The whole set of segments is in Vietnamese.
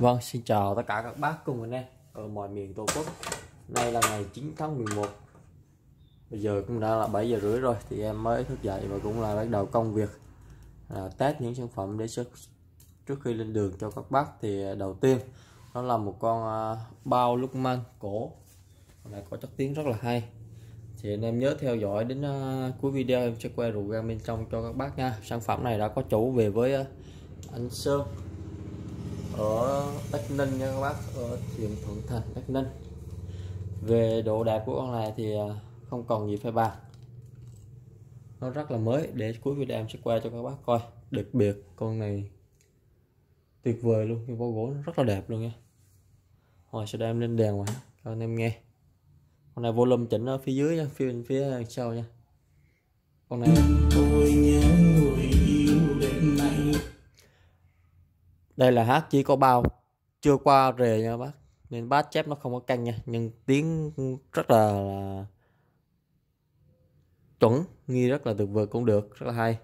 Vâng, xin chào tất cả các bác cùng anh em ở mọi miền Tổ quốc. Nay là ngày 9 tháng 11. Bây giờ cũng đã là 7 giờ rưỡi rồi thì em mới thức dậy và cũng là bắt đầu công việc à, test những sản phẩm để xuất trước khi lên đường cho các bác. Thì đầu tiên nó là một con à, bao lúc man cổ. Này có chất tiếng rất là hay. Thì anh em nhớ theo dõi đến à, cuối video em sẽ quay rượu bên trong cho các bác nha. Sản phẩm này đã có chủ về với à, anh Sơn ở Đắk Ninh nha các bác ở huyện Thuận Thành Đắk Ninh. Về độ đẹp của con này thì à, không còn gì phải bàn. Nó rất là mới, để cuối video em sẽ quay cho các bác coi. Đặc biệt, con này tuyệt vời luôn, cái vỏ gỗ nó rất là đẹp luôn nha. Hồi sẽ đem lên đèn mà cho anh em nghe. Con này volume chỉnh ở phía dưới nha, phía bên phía sau nha. Con này. Tôi nhớ đây là hát chỉ có bao. Chưa qua rề nha bác. Nên bát chép nó không có căng nha. Nhưng tiếng rất là, là chuẩn. Nghi rất là tuyệt vời cũng được. Rất là hay.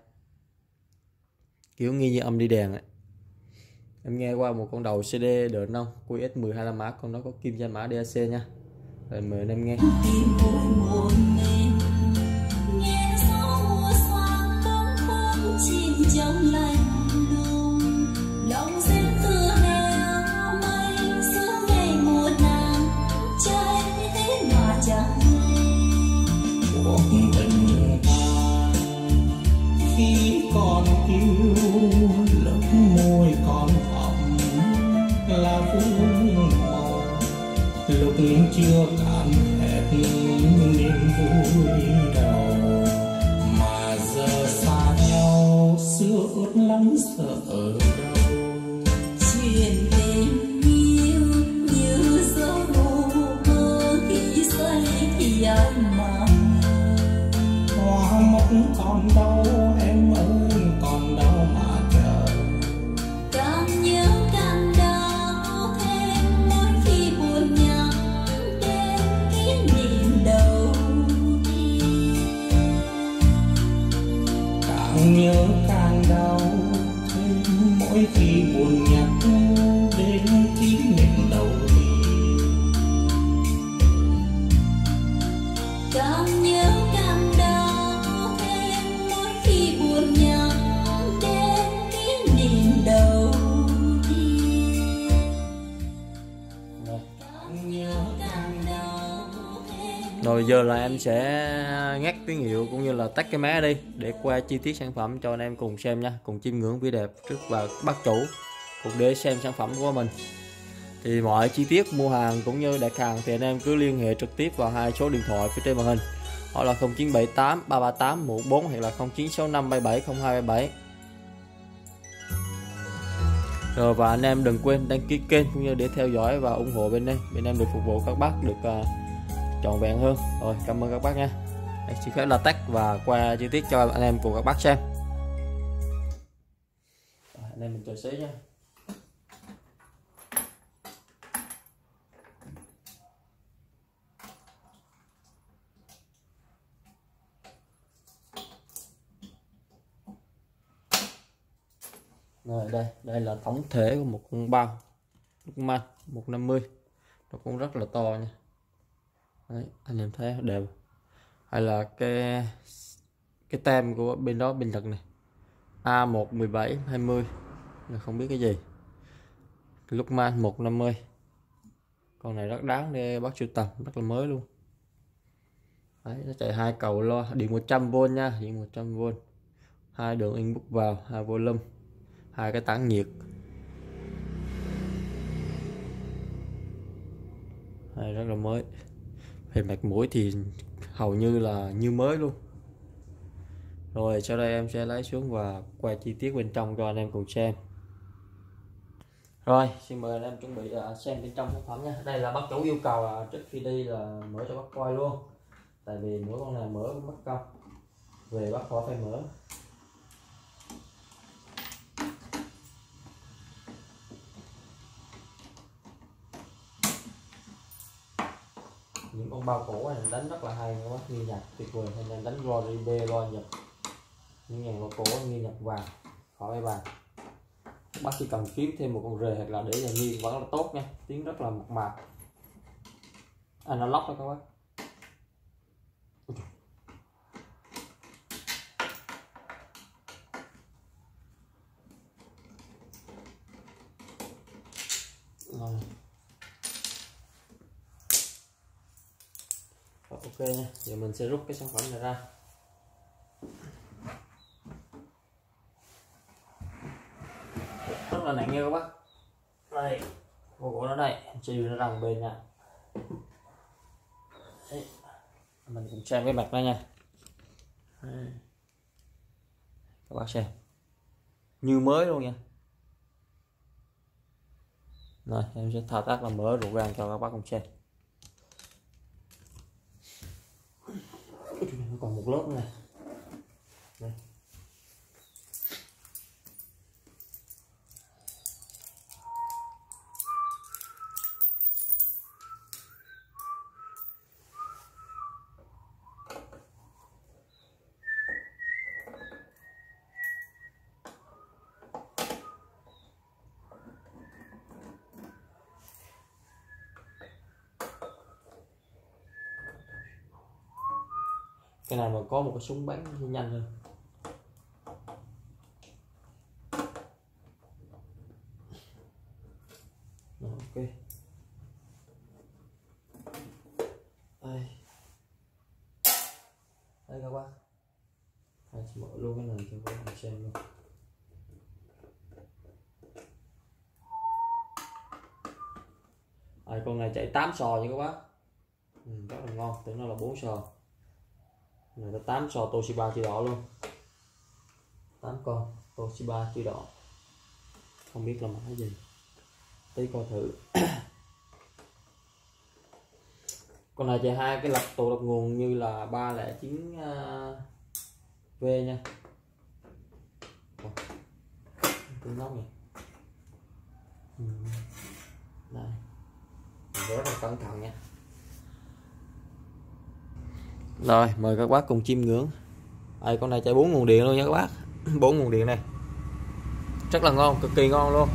Kiểu nghi như âm đi đèn ấy. Em nghe qua một con đầu CD đợt nông QS 12 mã. Con nó có kim danh mã DAC nha. Rồi mời anh em nghe. Nghe lớp môi còn hồng là vương màu. Lúc chưa rồi giờ là em sẽ ngắt tín hiệu cũng như là tắt cái máy đi để qua chi tiết sản phẩm cho anh em cùng xem nha. Cùng chiêm ngưỡng vẻ đẹp trước và bắt chủ. Cùng để xem sản phẩm của mình. Thì mọi chi tiết mua hàng cũng như đặt hàng thì anh em cứ liên hệ trực tiếp vào hai số điện thoại phía trên màn hình. Hoặc là 0978 338 14 hoặc là 0965 77 rồi và anh em đừng quên đăng ký kênh cũng như để theo dõi và ủng hộ bên đây bên em được phục vụ các bác được uh, trọn vẹn hơn. Rồi cảm ơn các bác nha. Đây, xin phép là tách và qua chi tiết cho anh em cùng các bác xem. Rồi, anh em mình chờ xí nha. Rồi đây, đây là tổng thể của một con bao. Lúc man 150 nó cũng rất là to nha. Đấy, anh em thấy đều. Hay là cái cái tem của bên đó bên Nhật này. A1 17 20 là không biết cái gì. Lúc man 150 con này rất đáng để bác sưu tầm rất là mới luôn. Đấy, nó chạy hai cầu lo điện 100V nha điện 100V hai đường input vào hai volume hai cái tán nhiệt. Hai rất là mới về mặt mũi thì hầu như là như mới luôn. Rồi, sau đây em sẽ lấy xuống và quay chi tiết bên trong cho anh em cùng xem. Rồi, xin mời anh em chuẩn bị à, xem bên trong sản phẩm nha. Đây là bác chủ yêu cầu là trước khi đi là mở cho bác coi luôn. Tại vì mỗi con này mở mất công về bác khỏi phải mở. Những con bao cổ này đánh rất là hay các bác ghi nhật tuyệt vời, hay nên đánh roi B roi nhập những ngàn bao cổ ghi nhật vàng. Khỏi bàn bác chỉ cần kiếm thêm một con rề hoặc là để nhà nghiêng vẫn là tốt nha. Tiếng rất là mộc mạc. Anh nó lóc đó các bác Rồi ok nha giờ mình sẽ rút cái sản phẩm này ra. Rất là nặng nha các bác. Đây. Bộ gỗ nó đây đưa nó ra một bên nha. Đấy. mình cùng xem cái mặt nó nha. Các bác xem. Như mới luôn nha. Rồi em sẽ thao tác là mở rượu vang cho các bác cùng xem lốp lớp này. Đây. Cái này mà có một cái súng bắn thì nhanh hơn. Ok. Đây. Đây các bác. Hãy mở luôn cái này cho các bạn xem luôn. À, con này chạy 8 sò nha các bác. Ừ, rất là ngon tưởng nó là 4 sò này có 8 sò Toshiba chữ đỏ luôn. Tám con Toshiba chữ đỏ không biết là mã gì. Tí coi thử. Con này chạy hai cái lập tổ lập nguồn như là 309 uh, à, V nha. Tiếng nóng nhỉ đây. Rất là cẩn thận nha rồi, mời các bác cùng chiêm ngưỡng. Đây con này chạy bốn nguồn điện luôn nha các bác. Bốn nguồn điện này. Rất là ngon, cực kỳ ngon luôn.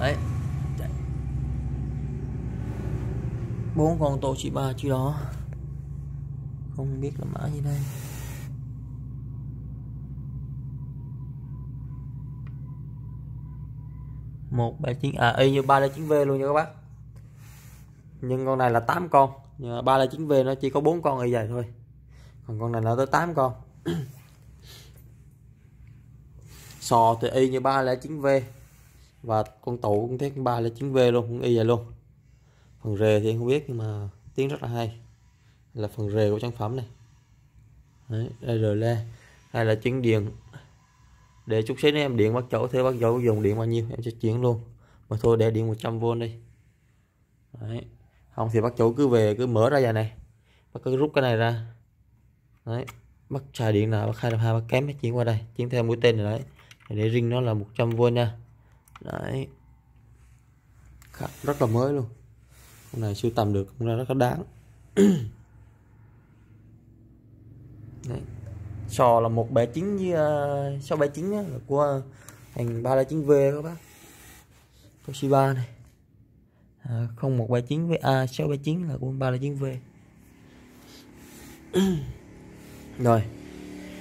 Đấy. Bốn con Toshiba chứ đó. Không biết là mã gì đây. Một ba chín à y như ba chín v luôn nha các bác. Nhưng con này là 8 con nhưng ba là chín v nó chỉ có bốn con y dài thôi. Còn con này nó tới 8 con. Sò thì y như ba là chín v. Và con tụ cũng thế ba là chín v luôn cũng y vậy luôn. Phần rề thì em không biết nhưng mà tiếng rất là hay. Là phần rề của sản phẩm này. Đấy, đây rồi le hay là chuyển điện. Để chút xíu nữa em điện bắt chỗ thế bắt chỗ dùng điện bao nhiêu em sẽ chuyển luôn. Mà thôi để điện 100V đi. Đấy không thì bác chủ cứ về cứ mở ra vậy này. Bác cứ rút cái này ra. Đấy bắt xài điện nào bắt hai hai bắt kém chuyển qua đây. Chuyển theo mũi tên này đấy. Để ring nó là 100V nha. Đấy. Rất là mới luôn. Con này sưu tầm được cũng là rất là đáng. Đấy. sò là một bẻ chín với uh, sáu bẻ chín của hàng ba chín v các bác. Toshiba này à, không một bẻ chín với a sáu bẻ chín là của ba chín v. Rồi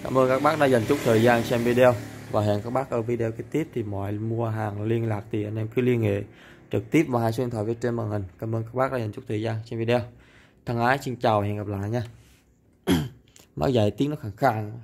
cảm ơn các bác đã dành chút thời gian xem video. Và hẹn các bác ở video kế tiếp thì mọi mua hàng liên lạc thì anh em cứ liên hệ trực tiếp vào hai số điện thoại phía trên màn hình. Cảm ơn các bác đã dành chút thời gian xem video. Thân ái xin chào hẹn gặp lại nha. Nói dạy tiếng nó khẳng khàng